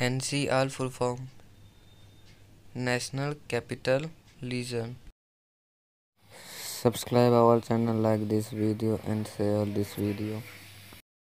NCR full form National Capital Legion. Subscribe our channel, like this video and share this video.